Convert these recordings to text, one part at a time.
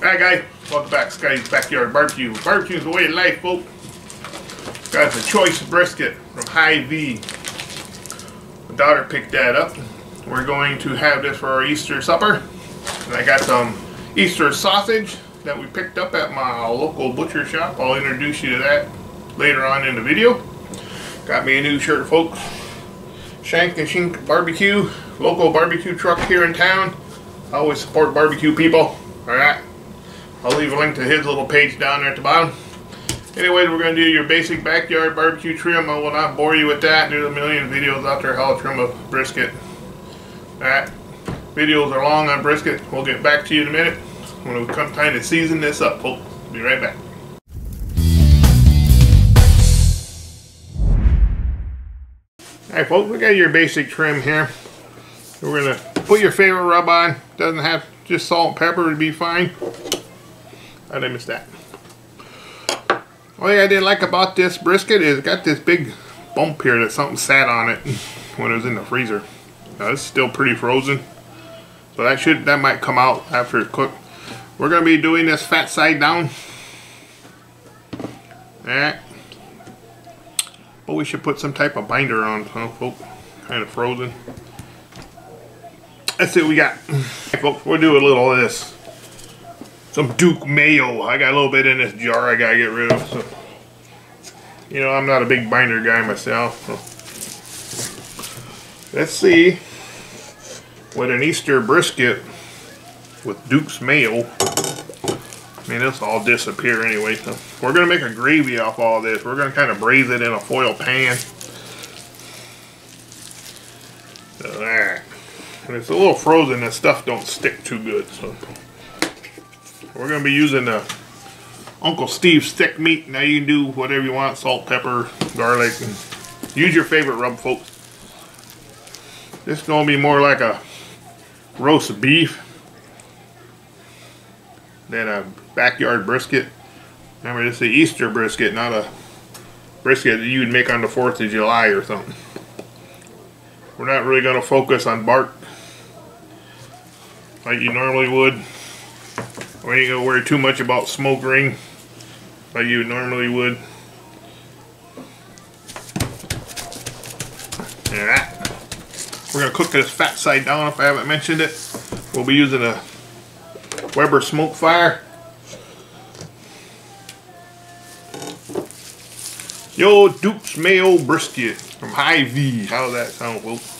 Alright guys, welcome back to Scotty's Backyard Barbecue. Barbecue's the way of life, folks. Got a choice brisket from Hy-Vee. My daughter picked that up. We're going to have this for our Easter supper. And I got some Easter sausage that we picked up at my local butcher shop. I'll introduce you to that later on in the video. Got me a new shirt, folks. Shank and Shink Barbecue, local barbecue truck here in town. I always support barbecue people. Alright. I'll leave a link to his little page down there at the bottom. Anyways, we're going to do your basic backyard barbecue trim. I will not bore you with that. There's a million videos out there how to trim a brisket. Alright. Videos are long on brisket. We'll get back to you in a minute when it comes time to season this up, folks. Be right back. Alright folks, we got your basic trim here. We're going to put your favorite rub on. Doesn't have just salt and pepper would be fine. I didn't miss that. Only thing I didn't like about this brisket is it got this big bump here that something sat on it when it was in the freezer. Now it's still pretty frozen. So that should that might come out after it's cooked. We're gonna be doing this fat side down. Alright. But we should put some type of binder on, huh, folks? Kind of frozen. See what we got. folks, we'll do a little of this. Some Duke mayo. I got a little bit in this jar I gotta get rid of. So. You know, I'm not a big binder guy myself. So. Let's see what an Easter brisket with Duke's mayo. I mean, this all disappear anyway. So we're gonna make a gravy off all this. We're gonna kind of braise it in a foil pan. So there. And it's a little frozen. The stuff don't stick too good. So we're gonna be using the Uncle Steve's thick meat. Now you can do whatever you want: salt, pepper, garlic, and use your favorite rub, folks. This is gonna be more like a roast beef than a backyard brisket. Remember, this is the Easter brisket, not a brisket that you would make on the 4th of July or something. We're not really going to focus on bark like you normally would. We ain't to worry too much about smoke ring like you normally would. Yeah. We're to cook this fat side down if I haven't mentioned it. We'll be using a Weber SmokeFire. Yo Duke's Mayo Brisket from Hy-Vee. How does that sound, folks?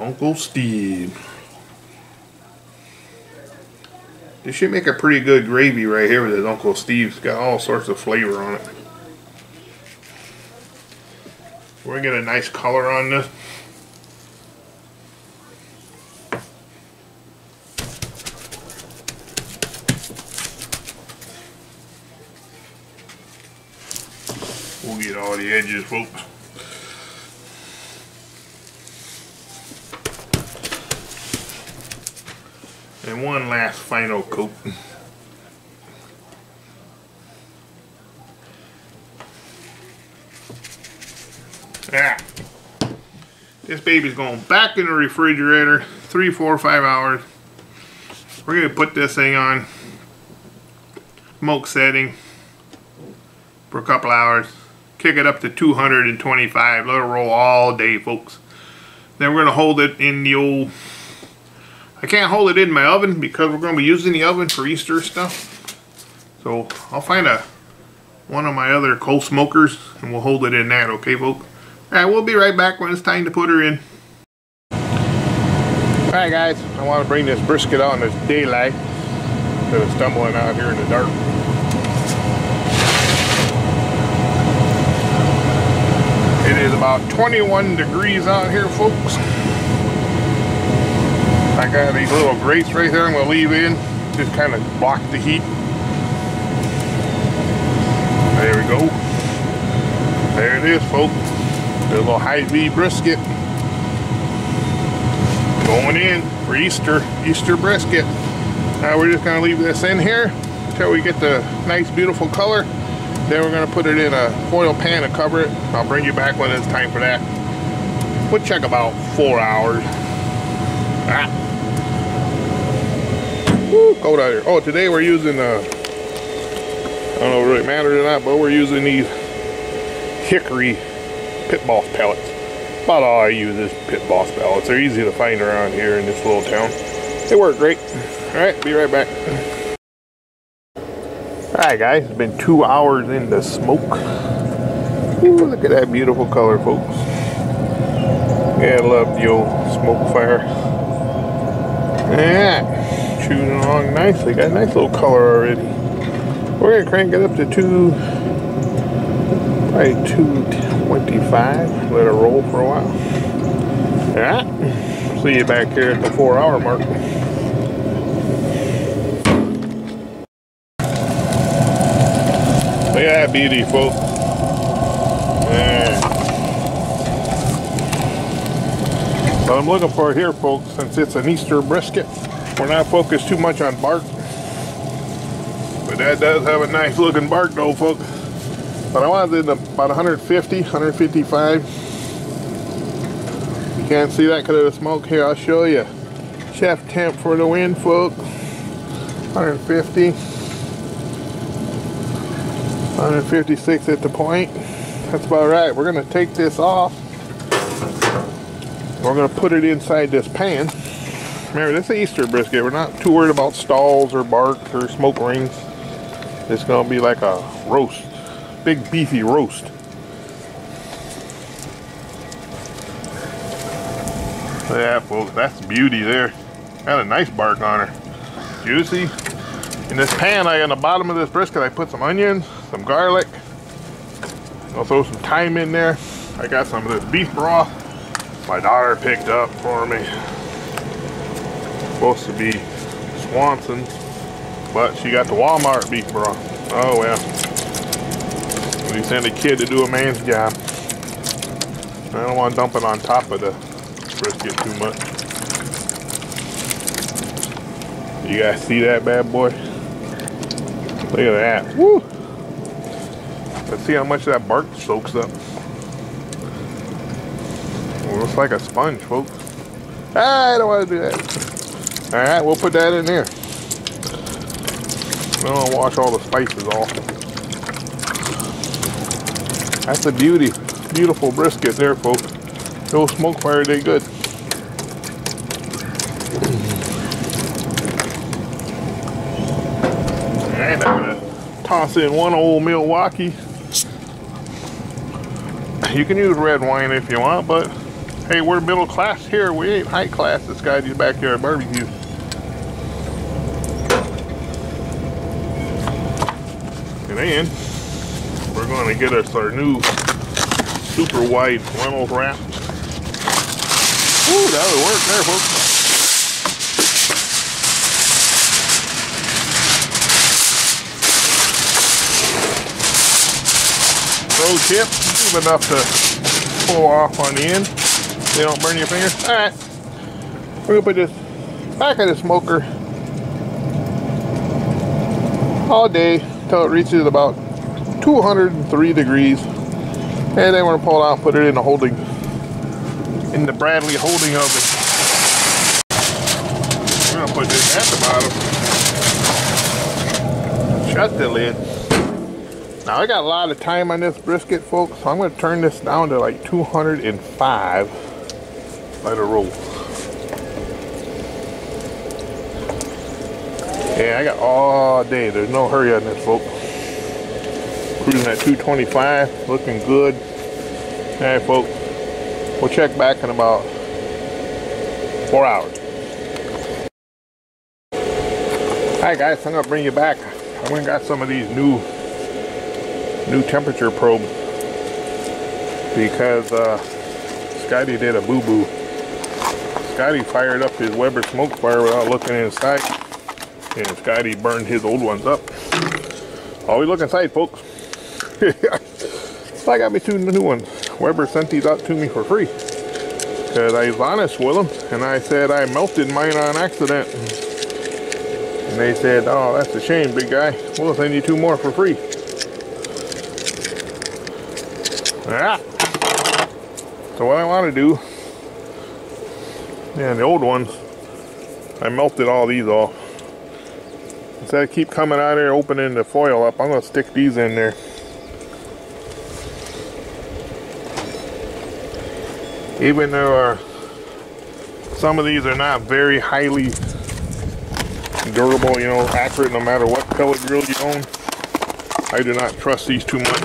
Uncle Steve. This should make a pretty good gravy right here with his Uncle Steve's. Got all sorts of flavor on it. We're gonna get a nice color on this. We'll get all the edges, folks. And one last final coat. Yeah. This baby's going back in the refrigerator. Three, four, five hours. We're going to put this thing on smoke setting for a couple hours. Kick it up to 225. Let it roll all day, folks. Then we're going to hold it in the old... I can't hold it in my oven because we're going to be using the oven for Easter stuff. So I'll find a one of my other coal smokers and we'll hold it in that, okay, folks? Alright, we'll be right back when it's time to put her in. Alright guys, I want to bring this brisket out in this daylight instead of stumbling out here in the dark. It is about 21 degrees out here, folks. I got these little grates right there I'm going to leave in. Just kind of block the heat. There we go. There it is, folks. The little Hy-Vee brisket. Going in for Easter, Easter brisket. Now we're just going to leave this in here until we get the nice, beautiful color. Then we're going to put it in a foil pan to cover it. I'll bring you back when it's time for that. We'll check about four hours. Ah. Goat out here. Oh, today we're using, uh, I don't know if it matters or not, but we're using these hickory pit boss pellets. About all I use is pit boss pellets. They're easy to find around here in this little town. They work great. All right, be right back. All right, guys, it's been two hours in the smoke. Ooh, look at that beautiful color, folks. Yeah, I love the old SmokeFire. Yeah, chewing along nicely. Got a nice little color already. We're gonna crank it up to two, probably 225. Let it roll for a while. All right, see you back here at the four hour mark. Look at that beauty, folks. What I'm looking for here, folks, since it's an Easter brisket, we're not focused too much on bark. But that does have a nice looking bark though, folks. But I wanted it about 150, 155. You can't see that because of the smoke here. I'll show you. Chef temp for the win, folks. 150. 156 at the point. That's about right. We're gonna take this off. We're gonna put it inside this pan. Remember, this is Easter brisket. We're not too worried about stalls or bark or smoke rings. It's gonna be like a roast. Big beefy roast. Yeah, folks, that's beauty there. Got a nice bark on her. Juicy. In this pan, I on the bottom of this brisket, I put some onions, some garlic. I'll throw some thyme in there. I got some of this beef broth my daughter picked up for me. Supposed to be Swanson's, but she got the Walmart beef broth. Oh well. We send a kid to do a man's job. I don't want to dump it on top of the brisket too much. You guys see that bad boy? Look at that. Woo! Let's see how much that bark soaks up. looks like a sponge, folks. I don't want to do that. All right, we'll put that in there. Then I'll wash all the spices off. That's a beauty. Beautiful brisket there, folks. No smoke fire, they good. And I'm gonna toss in one old Milwaukee. You can use red wine if you want, but hey, we're middle class here. We ain't high class. This guy do backyard barbecue. Then we're gonna get us our new super wide Reynolds wrap. Ooh, that would work there, folks. Pro tip, enough to pull off on the end. They don't burn your fingers. Alright. We're gonna put this back of the smoker all day until it reaches about 203 degrees. And then we're gonna pull it out put it in the holding in the Bradley holding oven. We're gonna put this at the bottom. Shut the lid. Now I got a lot of time on this brisket, folks, so I'm gonna turn this down to like 205. Let it roll. Yeah, I got all day. There's no hurry on this, folks. Cruising at 225, looking good. All right, folks. We'll check back in about four hours. Alright guys, I'm gonna bring you back. I went and got some of these new new temperature probes because uh, Scotty did a boo-boo. Scotty fired up his Weber SmokeFire without looking inside and Scotty burned his old ones up. Always look inside folks. I got me two new ones. Weber sent these out to me for free. Because I was honest with them. And I said I melted mine on accident. And they said, oh, that's a shame, big guy. We'll send you two more for free. Yeah. So what I want to do, yeah, the old ones, I melted all these off. Instead of keep coming out here opening the foil up, I'm going to stick these in there. Even though our, some of these are not very highly durable, you know, accurate no matter what pellet grill you own, I do not trust these too much.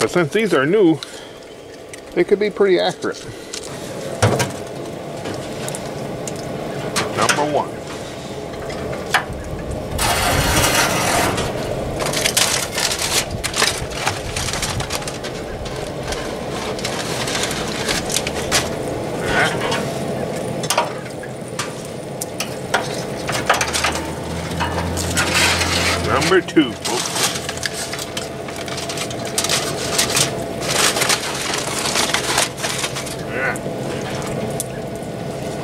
But since these are new, they could be pretty accurate. Number one. Number two, folks. Yeah.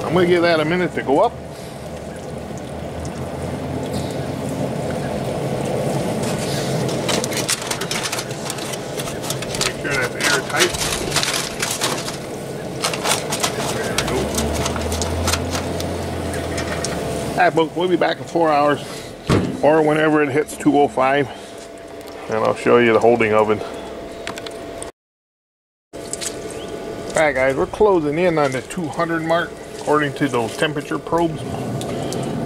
I'm gonna give that a minute to go up. Make sure that's airtight. Go. Alright, folks, we'll be back in four hours or whenever it hits 205 and I'll show you the holding oven. Alright guys, we're closing in on the 200 mark according to those temperature probes.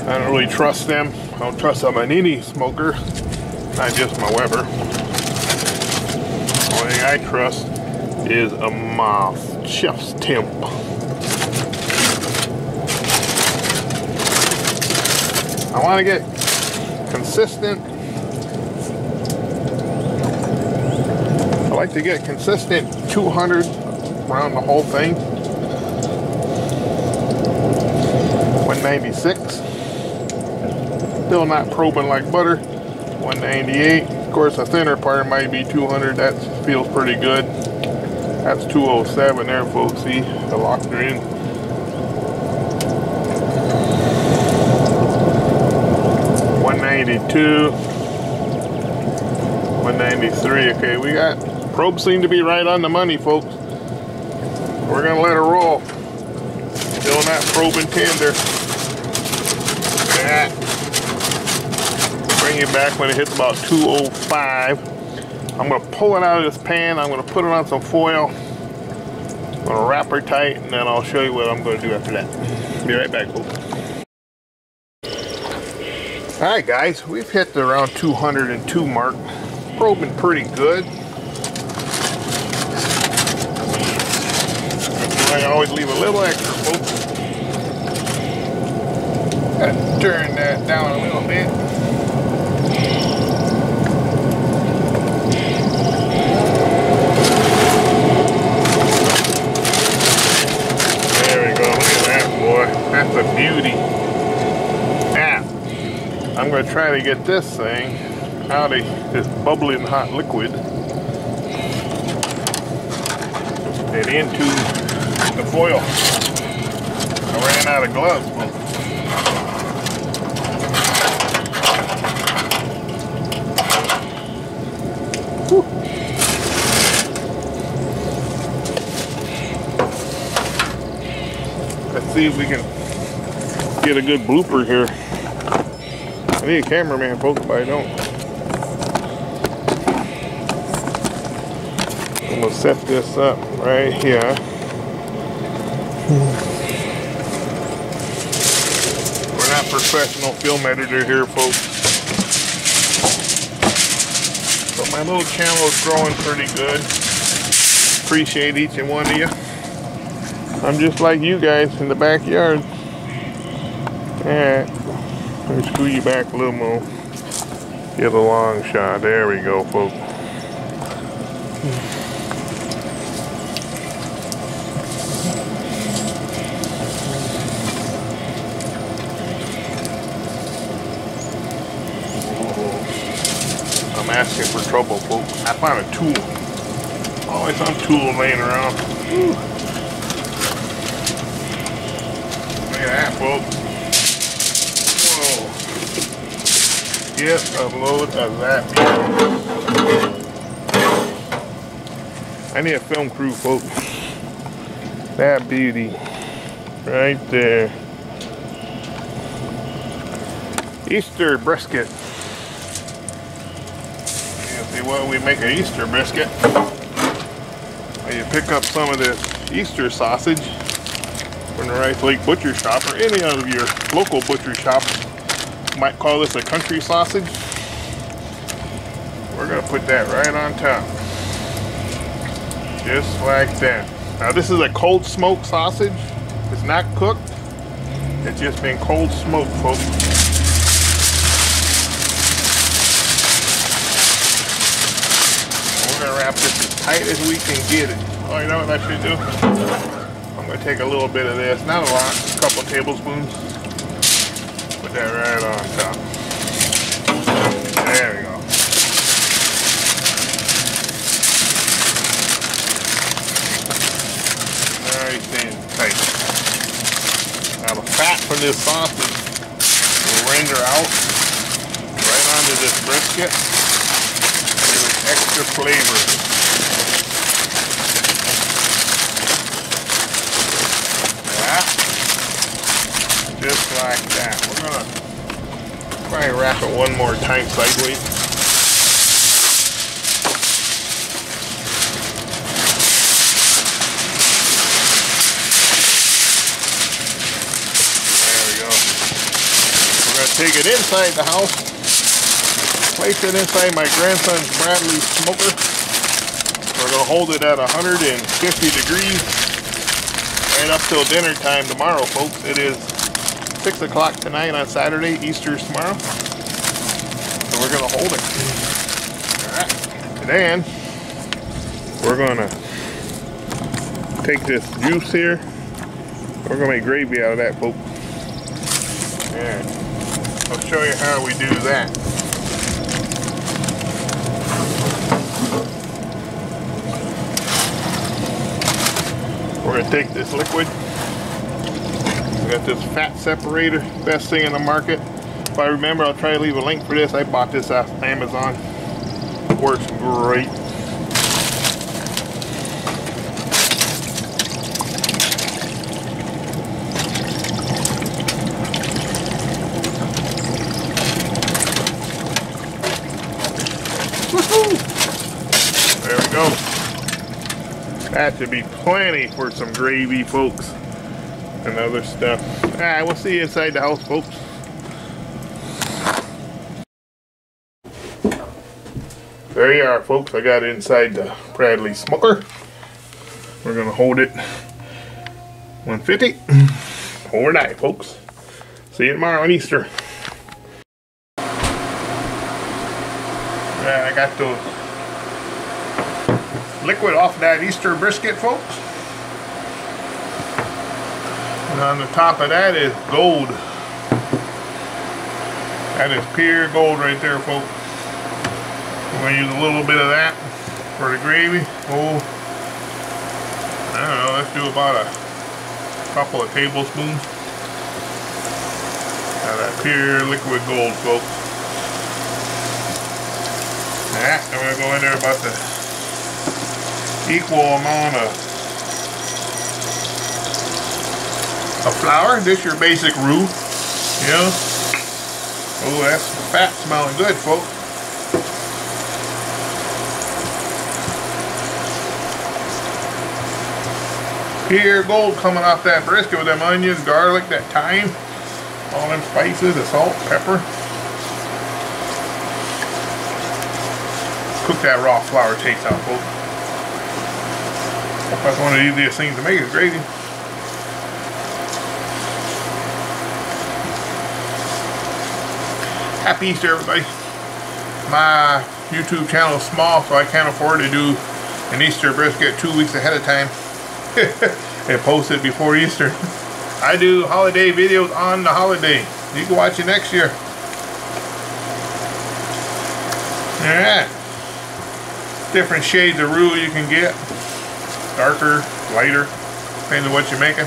I don't really trust them. I don't trust them on any smoker, not just my Weber. The only thing I trust is a Moth Chef's Temp. I want to get consistent. I like to get consistent 200 around the whole thing. 196. Still not probing like butter. 198. Of course, the thinner part might be 200. That feels pretty good. That's 207 there, folks. See, locked her in. 192 193 okay we got probes seem to be right on the money folks. We're gonna let her roll. Still not probing tender. That. Bring it back when it hits about 205 I'm gonna pull it out of this pan I'm gonna put it on some foil. I'm gonna wrap her tight and then I'll show you what I'm gonna do after that. Be right back folks Alright guys, we've hit the around 202 mark. Probing pretty good. I always leave a little extra, folks. Gotta turn that down a little bit. There we go, look at that boy. That's a beauty. I'm going to try to get this thing out of this bubbling hot liquid and into the foil. I ran out of gloves. Let's see if we can get a good blooper here. I need a cameraman, folks, but I don't. I'm gonna set this up right here. We're not professional film editor here, folks. But my little channel is growing pretty good. Appreciate each and one of you. I'm just like you guys in the backyard. Alright. Let me screw you back a little more. Get a long shot. There we go, folks. I'm asking for trouble, folks. I found a tool. Always some tool laying around. Look at that, folks. Get a load of that. I need a film crew, folks. That beauty right there. Easter brisket. You see what we make an Easter brisket. You pick up some of this Easter sausage from the Rice Lake Butcher Shop or any of your local butcher shops. Might call this a country sausage. We're gonna put that right on top. Just like that. Now this is a cold smoked sausage. It's not cooked. It's just been cold smoked, folks. We're gonna wrap this as tight as we can get it. Oh, you know what I should do? I'm gonna take a little bit of this, not a lot, a couple tablespoons. Put that right on top. There we go. Nice and tight. Now the fat from this sausage will render out right onto this brisket. Give it extra flavor. Just like that. We're gonna try and wrap it one more time sideways. There we go. We're gonna take it inside the house, place it inside my grandson's Bradley smoker. We're gonna hold it at 150 degrees right up till dinner time tomorrow, folks. It is 6 o'clock tonight on Saturday. Easter's tomorrow. So we're going to hold it. Alright. And then we're going to take this juice here. We're going to make gravy out of that, folks. And I'll show you how we do that. We're going to take this liquid got this fat separator, best thing in the market. If I remember, I'll try to leave a link for this. I bought this off Amazon. Works great. There we go. That should be plenty for some gravy, folks and other stuff. Alright, we'll see you inside the house, folks. There you are, folks. I got inside the Bradley smoker. We're going to hold it 150 overnight, folks. See you tomorrow on Easter. Alright, I got the liquid off that Easter brisket, folks. On the top of that is gold. That is pure gold right there, folks. I'm going to use a little bit of that for the gravy. Oh, I don't know, let's do about a couple of tablespoons. Now that pure liquid gold, folks. That, I'm going to go in there about the equal amount of a flour. This your basic roux. Know? Oh, that's fat smelling good, folks. Pure gold coming off that brisket with them onions, garlic, that thyme, all them spices, the salt, pepper. Cook that raw flour taste out, folks. That's one of the easiest things to make is gravy. Happy Easter, everybody. My YouTube channel is small, so I can't afford to do an Easter brisket two weeks ahead of time and post it before Easter. I do holiday videos on the holiday. You can watch it next year. Alright. Different shades of roux you can get. Darker, lighter, depends on what you're making.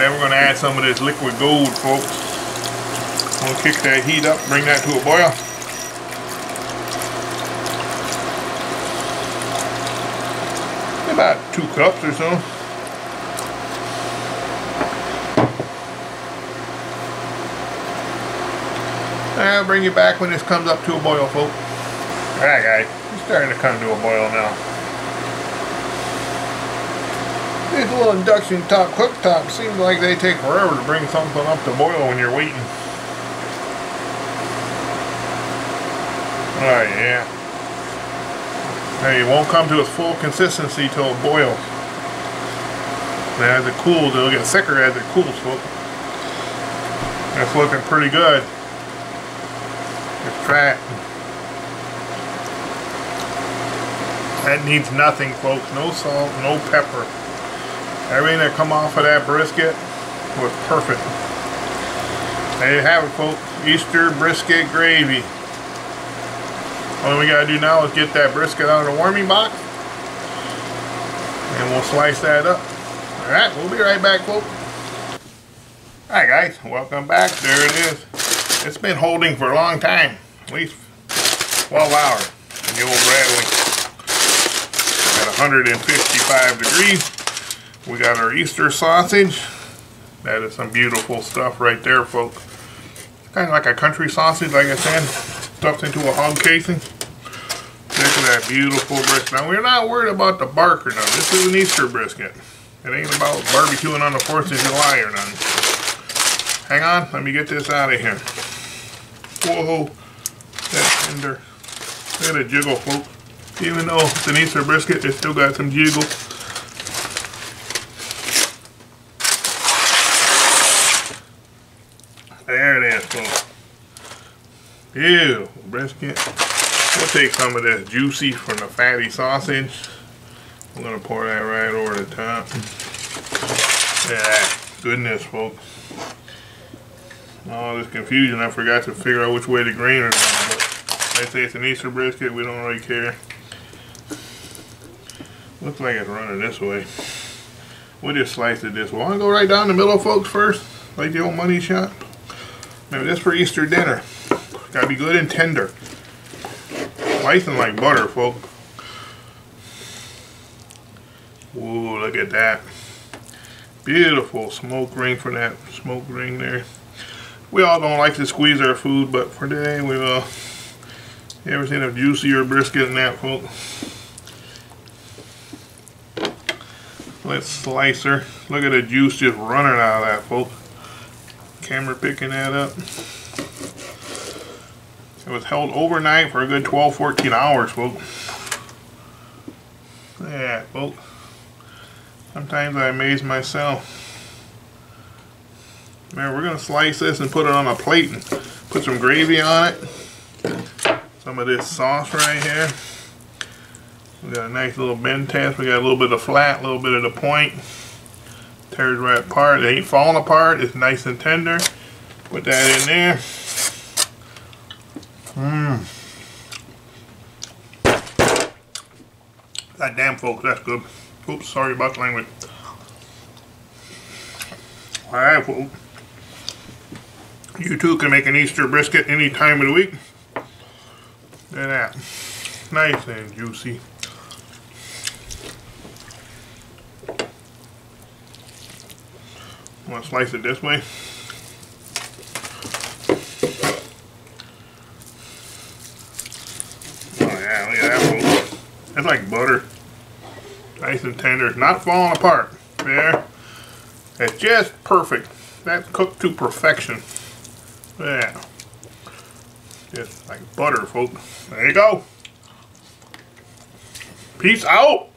Now we're going to add some of this liquid gold, folks. I'm going to kick that heat up, bring that to a boil. About two cups or so. I'll bring you back when this comes up to a boil, folks. Alright guys, it's starting to come to a boil now. These little induction top cooktops seem like they take forever to bring something up to boil when you're waiting. Oh yeah. Hey, it won't come to its full consistency till it boils. And as it cools, it'll get thicker as it cools, folks. It's looking pretty good. Let's try it. That needs nothing, folks. No salt, no pepper. Everything that come off of that brisket was perfect. There you have it, folks. Easter brisket gravy. All we gotta do now is get that brisket out of the warming box. And we'll slice that up. Alright, we'll be right back, folks. Alright guys, welcome back. There it is. It's been holding for a long time. At least 12 hours. The old Bradley. At 155 degrees. We got our Easter sausage. That is some beautiful stuff right there, folks. Kind of like a country sausage, like I said stuffed into a hog casing. Look at that beautiful brisket. Now, we're not worried about the bark or nothing. This is an Easter brisket. It ain't about barbecuing on the 4th of July or nothing. Hang on, let me get this out of here. Whoa, that's tender. Look at it jiggle, folks. Even though it's an Easter brisket, it still got some jiggle. There it is, folks. Ew, brisket. We'll take some of this juicy from the fatty sausage. I'm gonna pour that right over the top. Yeah, goodness, folks. All this confusion, I forgot to figure out which way the grain is going. But they say it's an Easter brisket, we don't really care. Looks like it's running this way. We'll just slice it this way. Want to go right down the middle, folks, first? Like the old money shot? Maybe this for Easter dinner. Gotta be good and tender. And like butter, folks. Ooh, look at that. Beautiful smoke ring for that smoke ring there. We all don't like to squeeze our food, but for today we uh, will. You ever seen a juicier brisket than that, folks? Let's slice her. Look at the juice just running out of that, folks. Camera picking that up. It was held overnight for a good 12, 14 hours, folks. Yeah, folks. Sometimes I amaze myself. Man, we're going to slice this and put it on a plate and put some gravy on it. Some of this sauce right here. We got a nice little bend test. We got a little bit of flat, a little bit of the point. Tears right apart. It ain't falling apart. It's nice and tender. Put that in there. Mmm. God damn, folks, that's good. Oops, sorry about the language. Alright, folks. You too can make an Easter brisket any time of the week. Look at that. Nice and juicy. I'm going to slice it this way. It's like butter. Nice and tender. Not falling apart. There. It's just perfect. That's cooked to perfection. Yeah. Just like butter, folks. There you go. Peace out.